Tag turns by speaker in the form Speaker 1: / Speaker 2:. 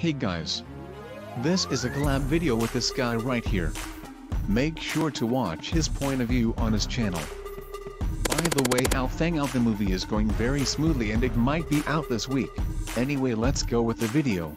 Speaker 1: Hey guys. This is a collab video with this guy right here. Make sure to watch his point of view on his channel. By the way Althangout the movie is going very smoothly and it might be out this week. Anyway let's go with the video.